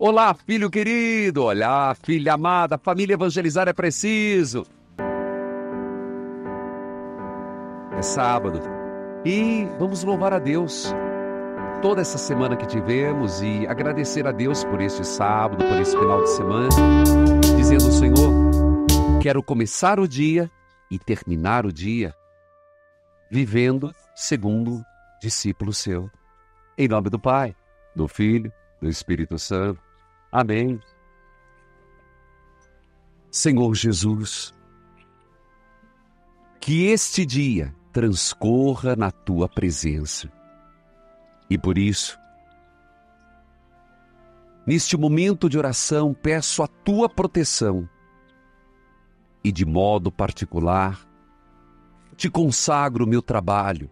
Olá, filho querido! Olá, filha amada! Família evangelizar é preciso! É sábado e vamos louvar a Deus toda essa semana que tivemos e agradecer a Deus por este sábado, por esse final de semana, dizendo: Senhor, quero começar o dia e terminar o dia vivendo segundo discípulo seu. Em nome do Pai, do Filho, do Espírito Santo. Amém. Senhor Jesus, que este dia transcorra na tua presença. E por isso, neste momento de oração, peço a tua proteção e, de modo particular, te consagro o meu trabalho,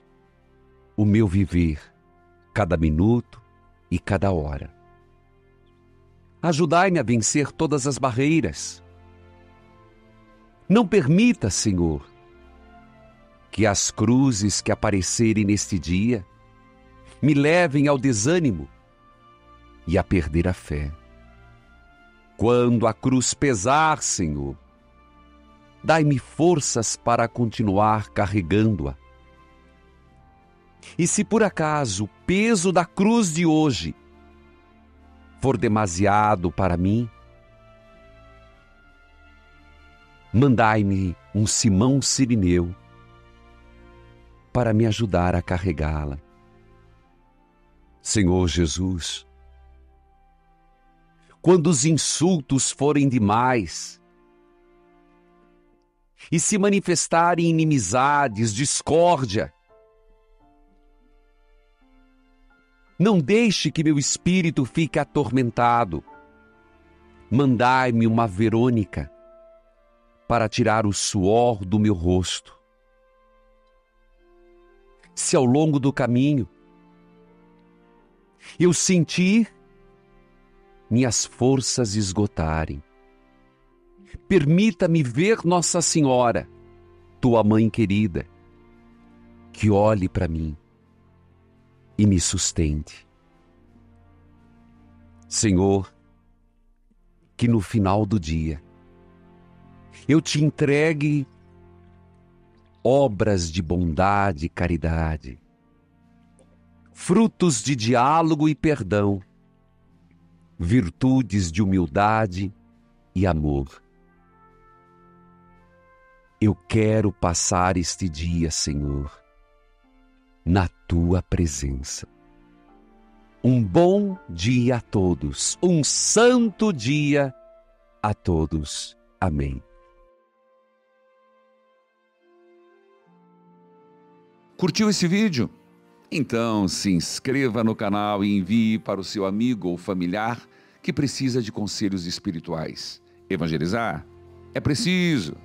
o meu viver, cada minuto e cada hora. Ajudai-me a vencer todas as barreiras. Não permita, Senhor, que as cruzes que aparecerem neste dia me levem ao desânimo e a perder a fé. Quando a cruz pesar, Senhor, dai-me forças para continuar carregando-a. E se por acaso o peso da cruz de hoje for demasiado para mim, mandai-me um Simão Sirineu para me ajudar a carregá-la. Senhor Jesus, quando os insultos forem demais e se manifestarem inimizades, discórdia, Não deixe que meu espírito fique atormentado. Mandai-me uma Verônica para tirar o suor do meu rosto. Se ao longo do caminho eu sentir minhas forças esgotarem, permita-me ver Nossa Senhora, tua mãe querida, que olhe para mim e me sustente. Senhor, que no final do dia eu te entregue obras de bondade e caridade, frutos de diálogo e perdão, virtudes de humildade e amor. Eu quero passar este dia, Senhor na tua presença. Um bom dia a todos, um santo dia a todos. Amém. Curtiu esse vídeo? Então se inscreva no canal e envie para o seu amigo ou familiar que precisa de conselhos espirituais. Evangelizar é preciso.